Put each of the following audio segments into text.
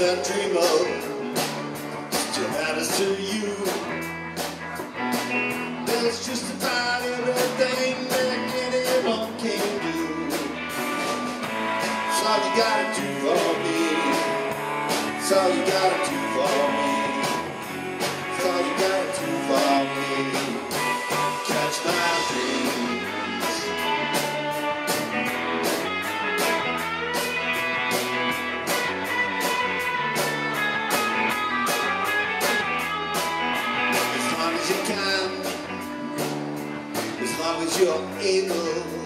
that I dream of still matters to you. There's just about everything that anyone can do. It's all you gotta do for me. It's all you gotta do for me. As your able.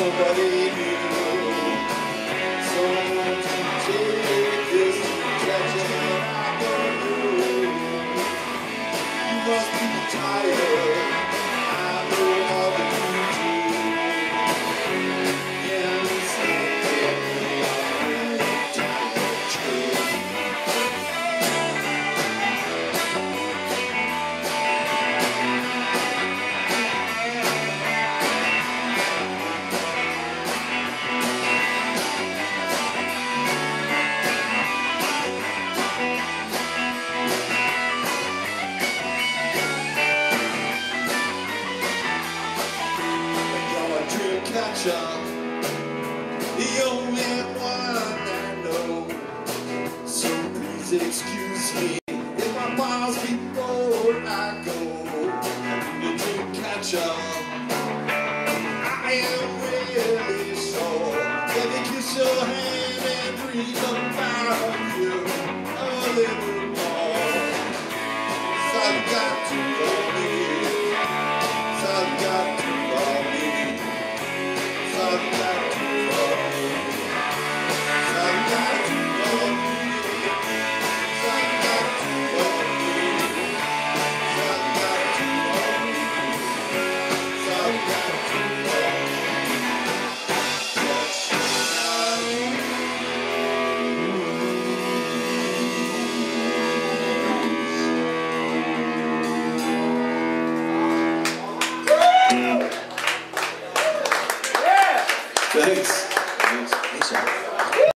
Somebody. new, dream catcher, the only one I know. So please excuse me if I pause before I go. I need a dream catcher. I am really sure. Let me kiss your hand and dream about you a little more. I've got to go me. Thanks.